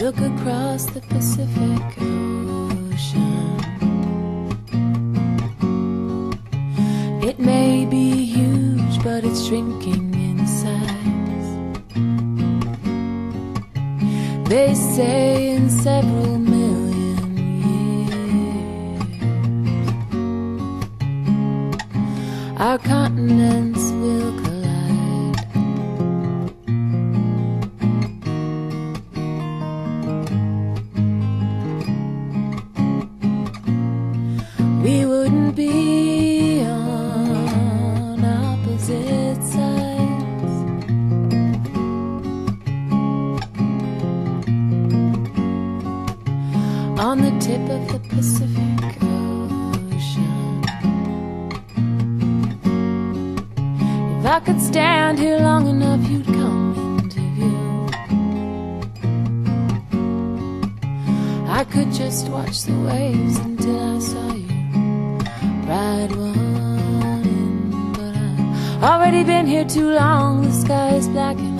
look across the Pacific Ocean. It may be huge, but it's shrinking in size. They say in several million years, our continents On the tip of the Pacific Ocean. If I could stand here long enough, you'd come into view. I could just watch the waves until I saw you ride one in. But I've already been here too long. The sky is black and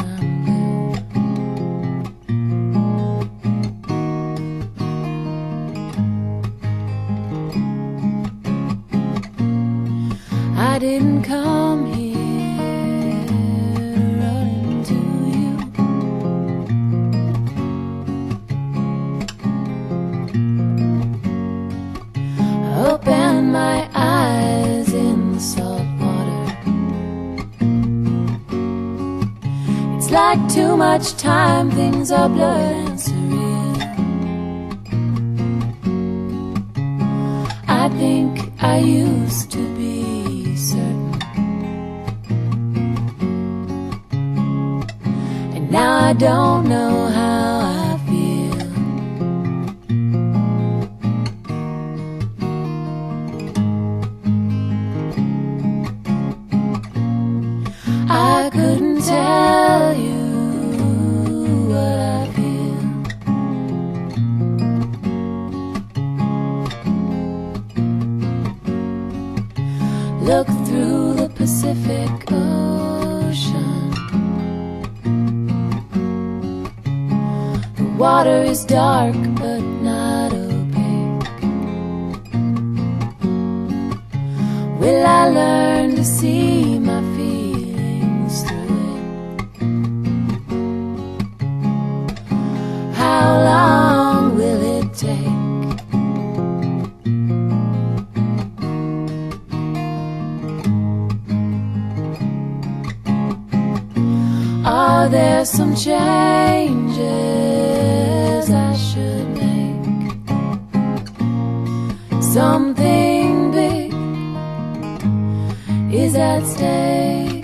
I didn't come here to run into you. I opened my eyes in the salt water. It's like too much time, things are blurred and surreal. I think I used to be certain. And now I don't know how I feel. I couldn't tell Look through the Pacific Ocean. The water is dark but not opaque. Will I learn Are there some changes I should make? Something big is at stake.